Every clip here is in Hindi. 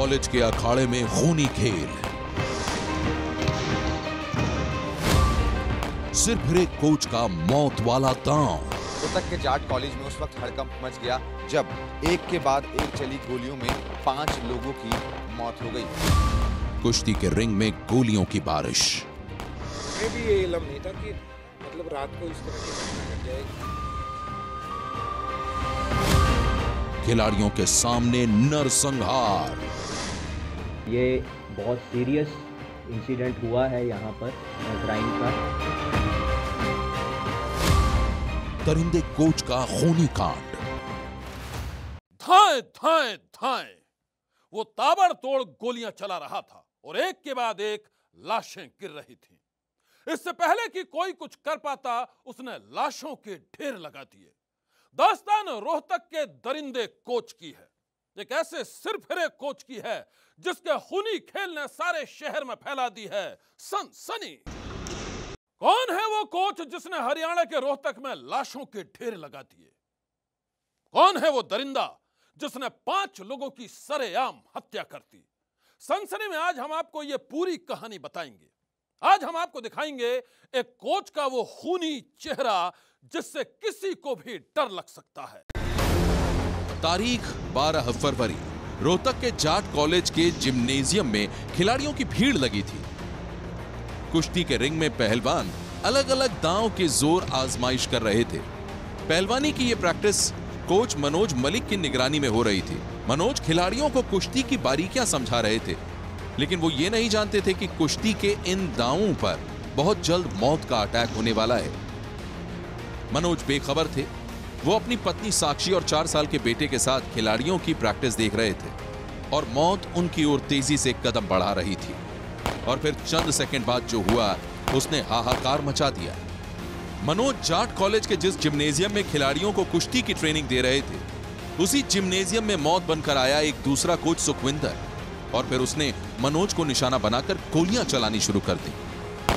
कॉलेज के अखाड़े में खूनी खेल। सिर्फ़ एक कोच का मौत वाला दांव। रोहतक के जाट कॉलेज में उस वक्त हड़कंप मच गया जब एक के बाद एक चली गोलियों में पाँच लोगों की मौत हो गई। कुश्ती के रिंग में गोलियों की बारिश। हमें भी ये इलम नहीं था कि मतलब रात को इस तरह की घटना घट जाएगी खिलाड़ियों के सामने नरसंहार। ये बहुत सीरियस इंसिडेंट हुआ है यहाँ पर क्राइम का। दरिंदे कोच का खूनी कांड। धाए धाए धाए वो ताबड़तोड़ गोलियाँ चला रहा था और एक के बाद एक लाशें गिर रही थीं। इससे पहले कि कोई कुछ कर पाता उसने लाशों के ढेर लगा दिए। दास्तान रोहतक के दरिंदे कोच की है। एक ऐसे सिर फिरे कोच की है, जिसके खूनी खेल ने सारे शहर में फैला दी है सनसनी कौन है वो कोच जिसने हरियाणा के रोहतक में लाशों के ढेर लगा दिए? कौन है वो दरिंदा जिसने पाँच लोगों की सरेआम हत्या कर दी? सनसनी में आज हम आपको ये पूरी कहानी बताएँगे। आज हम आपको दिखाएँगे एक कोच का वो खूनी चेहरा जिससे किसी को भी डर लग सकता है। तारीख 12 फरवरी, रोहतक के जाट कॉलेज के जिम्नेजियम में खिलाड़ियों की भीड़ लगी थी। कुश्ती के रिंग में पहलवान अलग अलग दांव के ज़ोर आजमाइश कर रहे थे। पहलवानी की यह प्रैक्टिस कोच मनोज मलिक की निगरानी में हो रही थी। मनोज खिलाड़ियों को कुश्ती की बारीकियाँ समझा रहे थे, लेकिन वो ये नहीं जानते थे कि कुश्ती के इन दावों पर बहुत जल्द मौत का अटैक होने वाला है। मनोज बेखबर थे वो अपनी पत्नी साक्षी और चार साल के बेटे के साथ खिलाड़ियों की प्रैक्टिस देख रहे थे और मौत उनकी ओर तेज़ी से कदम बढ़ा रही थी। और फिर चंद सेकंड बाद जो हुआ, उसने हाहाकार मचा दिया। मनोज जाट कॉलेज के जिस जिम्नेजियम में खिलाड़ियों को कुश्ती की ट्रेनिंग दे रहे थे, उसी जिम्नेजियम में मौत बनकर आया एक दूसरा कोच सुखविंदर। और फिर उसने मनोज को निशाना बनाकर गोलियाँ चलानी शुरू कर दी।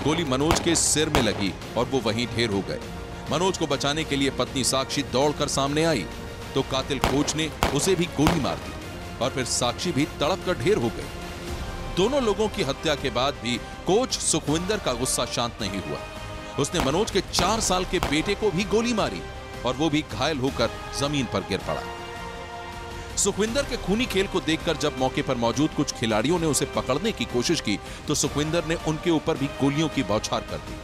गोली मनोज के सिर में लगी और वो वहीं ढेर हो गए। मनोज को बचाने के लिए पत्नी साक्षी दौड़कर सामने आई तो कातिल कोच ने उसे भी गोली मार दी और फिर साक्षी भी तड़प कर ढेर हो गई। दोनों लोगों की हत्या के बाद भी कोच सुखविंदर का गुस्सा शांत नहीं हुआ। उसने मनोज के चार साल के बेटे को भी गोली मारी और वो भी घायल होकर ज़मीन पर गिर पड़ा। सुखविंदर के खूनी खेल को देखकर जब मौके पर मौजूद कुछ खिलाड़ियों ने उसे पकड़ने की कोशिश की तो सुखविंदर ने उनके ऊपर भी गोलियों की बौछार कर दी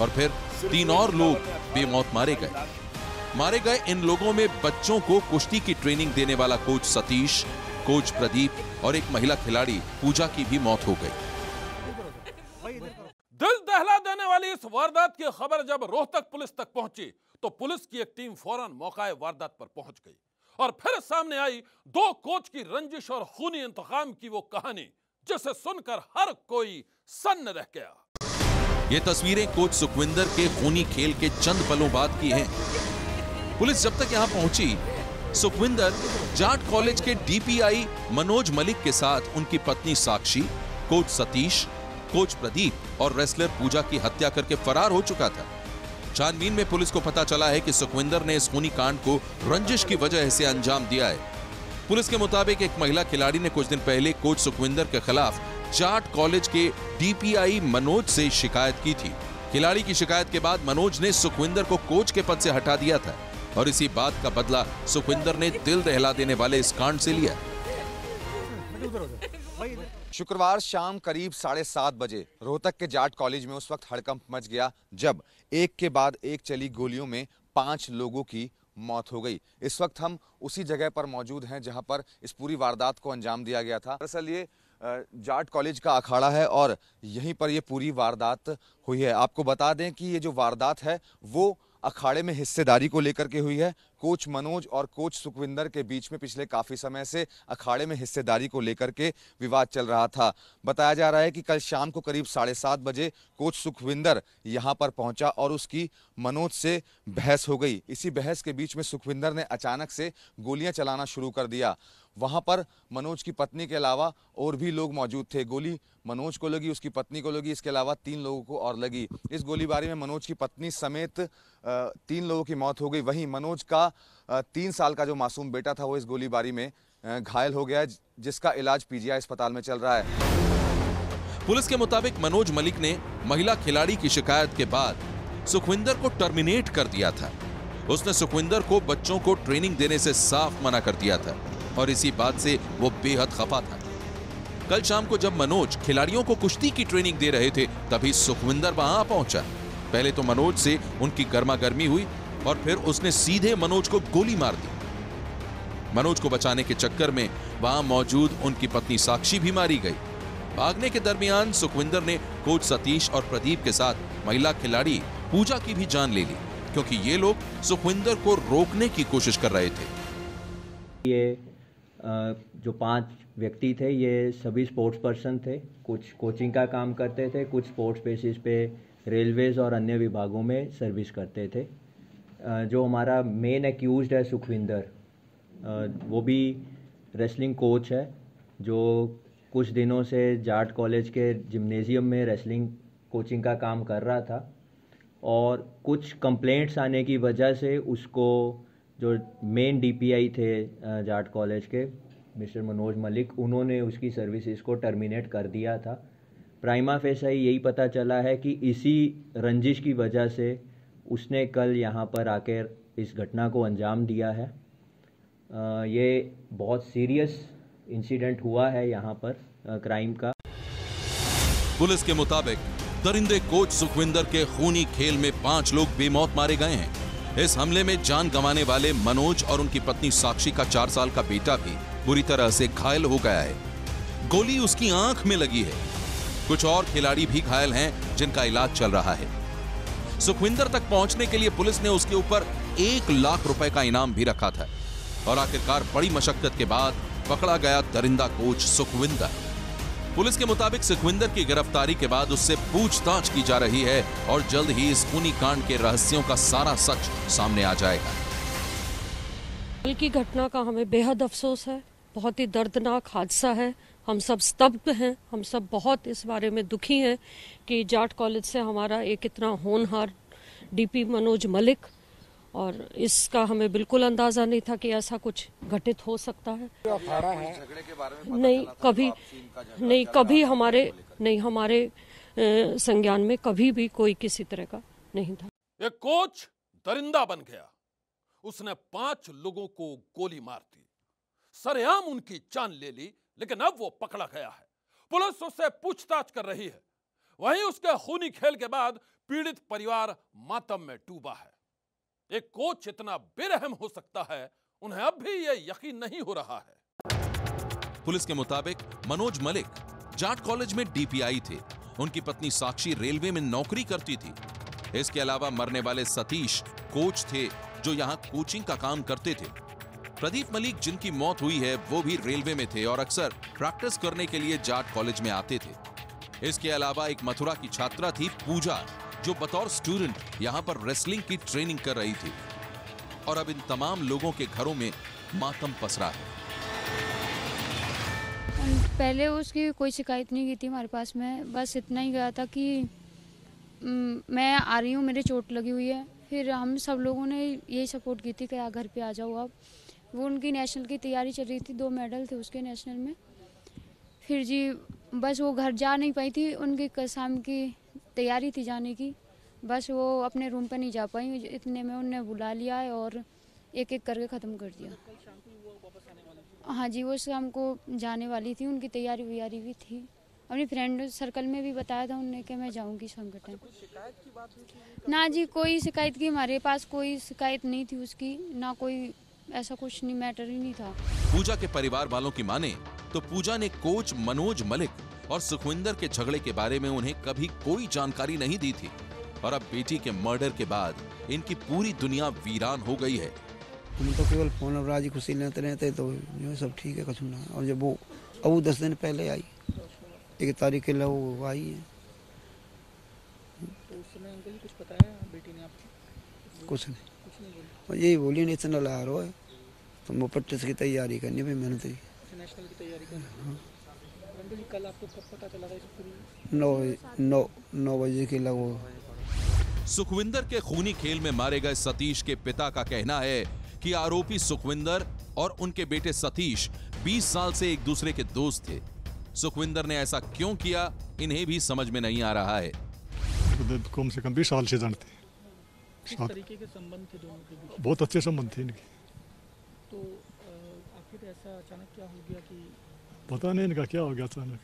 और फिर तीन और लोग बेमौत मारे गए। मारे गए इन लोगों में बच्चों को कुश्ती की ट्रेनिंग देने वाला कोच सतीश कोच प्रदीप और एक महिला खिलाड़ी पूजा की भी मौत हो गई। दिल दहला देने वाली इस वारदात की खबर जब रोहतक पुलिस तक पहुँची तो पुलिस की एक टीम फ़ौरन मौका वारदात पर पहुँच गई और फिर सामने आई दो कोच की रंजिश और खूनी इंतकाम की वो कहानी, जिसे सुनकर हर कोई सन्न रह गया। ये तस्वीरें कोच सुखविंदर के खूनी खेल के चंद पलों बाद की हैं। पुलिस जब तक यहाँ पहुँची, सुखविंदर जाट कॉलेज के डीपीआई मनोज मलिक के साथ उनकी पत्नी साक्षी, कोच सतीश, कोच प्रदीप और रेसलर पूजा की हत्या करके फरार हो चुका था। छानबीन में पुलिस को पता चला है कि सुखविंदर ने इस खूनी कांड को रंजिश की वजह से अंजाम दिया है। पुलिस के मुताबिक एक महिला खिलाड़ी ने कुछ दिन पहले कोच सुखविंदर के खिलाफ जाट कॉलेज के डीपीआई मनोज से शिकायत की थी। खिलाड़ी की शिकायत के बाद मनोज ने सुखविंदर को कोच के पद से हटा दिया था और इसी बात का बदला सुखविंदर ने दिल दहला देने वाले इस कांड से लिया। शुक्रवार शाम करीब साढ़े सात बजे रोहतक के जाट कॉलेज में उस वक्त हड़कंप मच गया, जब एक के बाद एक चली गोलियों में पाँच लोगों की मौत हो गई। इस वक्त हम उसी जगह पर मौजूद हैं जहाँ पर इस पूरी वारदात को अंजाम दिया गया था। दरअसल ये जाट कॉलेज का अखाड़ा है और यहीं पर ये पूरी वारदात हुई है। आपको बता दें कि ये जो वारदात है, वो अखाड़े में हिस्सेदारी को लेकर के हुई है। कोच मनोज और कोच सुखविंदर के बीच में पिछले काफ़ी समय से अखाड़े में हिस्सेदारी को लेकर के विवाद चल रहा था। बताया जा रहा है कि कल शाम को करीब साढ़े सात बजे कोच सुखविंदर यहाँ पर पहुँचा और उसकी मनोज से बहस हो गई। इसी बहस के बीच में सुखविंदर ने अचानक से गोलियाँ चलाना शुरू कर दिया। वहाँ पर मनोज की पत्नी के अलावा और भी लोग मौजूद थे। गोली मनोज को लगी, उसकी पत्नी को लगी, इसके अलावा तीन लोगों को और लगी। इस गोलीबारी में मनोज की पत्नी समेत तीन लोगों की मौत हो गई। वहीं मनोज का तीन साल का जो मासूम बेटा था, वो इस गोलीबारी में घायल हो गया जिसका इलाज पीजीआई अस्पताल में चल रहा है। पुलिस के मुताबिक मनोज मलिक ने महिला खिलाड़ी की शिकायत के बाद सुखविंदर को टर्मिनेट कर दिया था। उसने सुखविंदर को बच्चों को ट्रेनिंग देने से साफ़ मना कर दिया था। और इसी बात से वो बेहद खफा था। कल शाम को जब मनोज खिलाड़ियों को कुश्ती की ट्रेनिंग दे रहे थे, तभी सुखविंदर वहाँ पहुँचा। पहले तो मनोज से उनकी गर्मा गर्मी हुई और फिर उसने सीधे मनोज को गोली मार दी। मनोज को बचाने के चक्कर में वहाँ मौजूद उनकी पत्नी साक्षी भी मारी गई। भागने के दरमियान सुखविंदर ने कोच सतीश और प्रदीप के साथ महिला खिलाड़ी पूजा की भी जान ले ली, क्योंकि ये लोग सुखविंदर को रोकने की कोशिश कर रहे थे। ये जो पाँच व्यक्ति थे, ये सभी स्पोर्ट्स पर्सन थे। कुछ कोचिंग का काम करते थे, कुछ स्पोर्ट्स बेसिस पे रेलवेज और अन्य विभागों में सर्विस करते थे। जो हमारा मेन एक्यूज है, सुखविंदर वो भी रेसलिंग कोच है, जो कुछ दिनों से जाट कॉलेज के जिम्नेजियम में रेसलिंग कोचिंग का काम कर रहा था। और कुछ कंप्लेंट्स आने की वजह से उसको जो मेन डीपीआई थे जाट कॉलेज के, मिस्टर मनोज मलिक, उन्होंने उसकी सर्विसेज़ को टर्मिनेट कर दिया था। प्राइमा फेसा यही पता चला है कि इसी रंजिश की वजह से उसने कल यहाँ पर आकर इस घटना को अंजाम दिया है। ये बहुत सीरियस इंसिडेंट हुआ है यहाँ पर क्राइम का। पुलिस के मुताबिक दरिंदे कोच सुखविंदर के खूनी खेल में पाँच लोग बेमौत मारे गए हैं। इस हमले में जान गंवाने वाले मनोज और उनकी पत्नी साक्षी का चार साल का बेटा भी बुरी तरह से घायल हो गया है। गोली उसकी आँख में लगी है। कुछ और खिलाड़ी भी घायल हैं, जिनका इलाज चल रहा है। सुखविंदर तक पहुँचने के लिए पुलिस ने उसके ऊपर एक लाख रुपए का इनाम भी रखा था। और आखिरकार बड़ी मशक्कत के बाद पकड़ा गया दरिंदा कोच सुखविंदर। पुलिस के मुताबिक सुखविंदर की गिरफ्तारी के बाद उससे पूछताछ की जा रही है और जल्द ही इस खूनी कांड के रहस्यों का सारा सच सामने आ जाएगा। कल की घटना का हमें बेहद अफसोस है, बहुत ही दर्दनाक हादसा है। हम सब स्तब्ध हैं, हम सब बहुत इस बारे में दुखी हैं कि जाट कॉलेज से हमारा एक इतना होनहार डीपी मनोज मलिक और इसका हमें बिल्कुल अंदाज़ा नहीं था कि ऐसा कुछ घटित हो सकता है। नहीं, कभी नहीं, कभी हमारे नहीं, हमारे संज्ञान में कभी भी कोई किसी तरह का नहीं था। एक कोच दरिंदा बन गया। उसने पाँच लोगों को गोली मार दी। सरेआम उनकी जान ले ली, लेकिन अब वो पकड़ा गया है। पुलिस उससे पूछताछ कर रही है। वहीं उसके खूनी खेल के बाद पीड़ित परिवार मातम में डूबा है। एक कोच इतना बेरहम हो सकता है, उन्हें अब भी यह यकीन नहीं हो रहा है। पुलिस के मुताबिक, मनोज मलिक जाट कॉलेज में डीपीआई थे। उनकी पत्नी साक्षी रेलवे में नौकरी करती थी। इसके अलावा मरने वाले सतीश कोच थे, जो यहाँ कोचिंग का काम करते थे। प्रदीप मलिक जिनकी मौत हुई है, वो भी रेलवे में थे और अक्सर प्रैक्टिस करने के लिए जाट कॉलेज में आते थे। इसके अलावा एक मथुरा की छात्रा थी पूजा। जो बतौर स्टूडेंट यहाँ पर रेसलिंग की ट्रेनिंग कर रही थी और अब इन तमाम लोगों के घरों में मातम पसरा है। पहले उसकी कोई शिकायत नहीं की थी हमारे पास में, बस इतना ही गया था कि मैं आ रही हूँ, मेरे चोट लगी हुई है। फिर हम सब लोगों ने यही सपोर्ट की थी कि आप घर पे आ जाओ आप। वो उनकी नेशनल की तैयारी चल रही थी, दो मेडल थे उसके नेशनल में। फिर जी, बस वो घर जा नहीं पाई थी, उनकी शाम की तैयारी थी जाने की। बस वो अपने रूम पे नहीं जा पाई, इतने में उनने बुला लिया है और एक एक करके ख़त्म कर दिया। हाँ जी, वो शाम को जाने वाली थी, उनकी तैयारी वैयारी भी थी। अपनी फ्रेंड सर्कल में भी बताया था उन्होंने कि मैं जाऊँगी टाइम ना जी, कोई शिकायत की, हमारे पास कोई शिकायत नहीं थी उसकी, ना कोई ऐसा कुछ नहीं मैटर ही नहीं था। पूजा के परिवार वालों की माने तो पूजा ने कोच मनोज मलिक और सुखविंदर के झगड़े के बारे में उन्हें कभी कोई जानकारी नहीं दी थी। और अब बेटी के मर्डर के बाद इनकी पूरी दुनिया वीरान हो गई है। हम तो केवल फ़ोन और राज़ी खुशी लेते रहते तो जो सब ठीक है कसम ना। और जब वो अब वो दस दिन पहले आई एक तारीख के लिए वो आई है। कुछ नहीं। और यही बोली नहीं इतना ला रहा है। तो वो प्रैक्टिस की तैयारी करनी भाई मैंने तो नौ नौ नौ बजे के लगो सुखविंदर के खूनी खेल में मारे गए सतीश के पिता का कहना है कि आरोपी सुखविंदर और उनके बेटे सतीश 20 साल से एक दूसरे के दोस्त थे। सुखविंदर ने ऐसा क्यों किया इन्हें भी समझ में नहीं आ रहा है। कम से कम बीस साल से जानते हैं। किस तरीके के संबंध थे दोनों के बीच? बहुत अच्छे संबंध थे इनके। तो आखिर ऐसा अचानक क्या हो गया कि पता नहीं इनका क्या हो गया अचानक।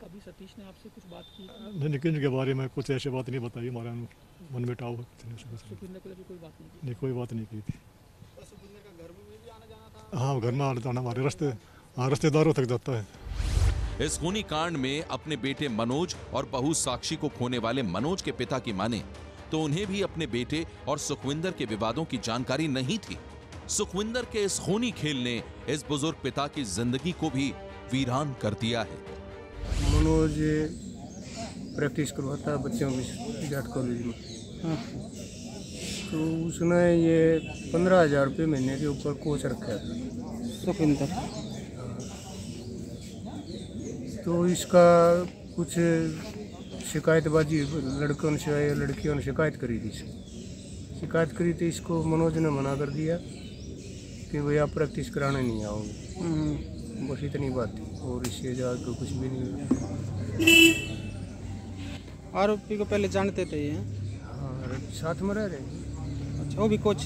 कभी सतीश ने आपसे कुछ बात की। नहीं निकिन के बारे में कुछ ऐसी बात नहीं बताई हमारा मन में टाव नहीं कुछ नहीं। कोई बात नहीं की। नहीं कोई बात नहीं की थी। हाँ घर में आना जाना हमारे रास्ते हाँ रिश्तेदारों तक जाता है। इस खूनी कांड में अपने बेटे मनोज और बहू साक्षी को खोने वाले मनोज के पिता की माने तो उन्हें भी अपने बेटे और सुखविंदर के विवादों की जानकारी नहीं थी। सुखविंदर के इस खूनी खेल ने इस बुज़ुर्ग पिता की ज़िंदगी को भी वीरान कर दिया है। मनोज प्रैक्टिस करवाता बच्चों की जाट कॉलेज में। तो उसने ये पंद्रह हज़ार रुपये महीने के ऊपर कोच रखा था सुखविंदर। तो इसका कुछ शिकायतबाजी लड़कों से या लड़कियों ने शिकायत करी थी शिकायत करी थी इसको मनोज ने मना कर दिया कि भैया आप प्रैक्टिस कराने नहीं आओगे। बस इतनी बात थी और इससे ज़्यादा कुछ भी नहीं हुआ। आरोपी को पहले जानते थे ये? हाँ साथ में रह रहे अच्छा वो भी कोच।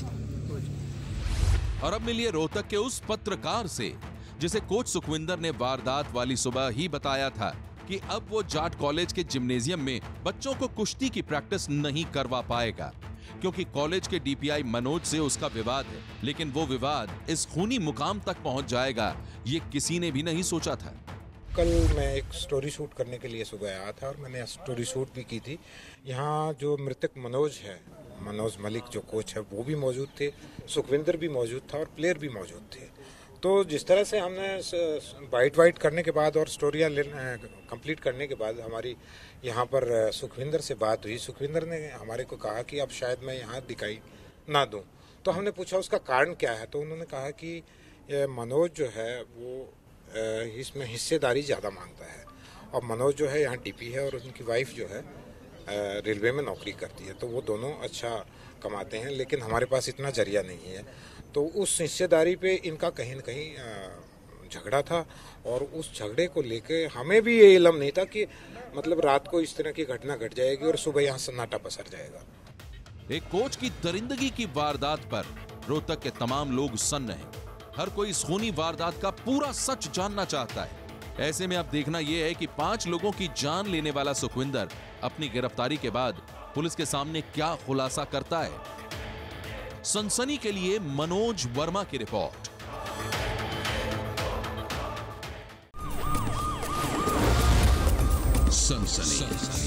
और अब मिलिए रोहतक के उस पत्रकार से जिसे कोच सुखविंदर ने वारदात वाली सुबह ही बताया था कि अब वो जाट कॉलेज के जिम्नेजियम में बच्चों को कुश्ती की प्रैक्टिस नहीं करवा पाएगा। क्योंकि कॉलेज के डीपीआई मनोज से उसका विवाद है। लेकिन वो विवाद इस खूनी मुकाम तक पहुँच जाएगा, ये किसी ने भी नहीं सोचा था। कल मैं एक स्टोरी शूट करने के लिए सुबह आया था और मैंने स्टोरी शूट भी की थी। यहाँ जो मृतक मनोज है, मनोज मलिक जो कोच है, वो भी मौजूद थे, सुखविंदर भी मौजूद था और प्लेयर भी मौजूद थे। तो जिस तरह से हमने वाइट वाइट करने के बाद और स्टोरियाँ कंप्लीट करने के बाद हमारी यहाँ पर सुखविंदर से बात हुई। सुखविंदर ने हमारे को कहा कि अब शायद मैं यहाँ दिखाई ना दूँ। तो हमने पूछा, उसका कारण क्या है? तो उन्होंने कहा कि मनोज जो है, वो इसमें हिस्सेदारी ज़्यादा माँगता है। और मनोज जो है, यहाँ डीपी है और उनकी वाइफ जो है रेलवे में नौकरी करती है तो वो दोनों अच्छा कमाते हैं, लेकिन हमारे पास इतना ज़रिया नहीं है। तो उस हिस्सेदारी पे इनका कहीं ना कहीं झगड़ा था, और उस झगड़े को लेके हमें भी ये इलम नहीं था कि मतलब रात को इस तरह की घटना घट गट जाएगी और सुबह यहाँ सन्नाटा पसर जाएगा। एक कोच की दरिंदगी की वारदात पर रोहतक के तमाम लोग सन्न हैं। हर कोई इस खूनी वारदात का पूरा सच जानना चाहता है। ऐसे में अब देखना यह है कि पाँच लोगों की जान लेने वाला सुखविंदर अपनी गिरफ्तारी के बाद पुलिस के सामने क्या खुलासा करता है? सनसनी के लिए मनोज वर्मा की रिपोर्ट। सनसनी।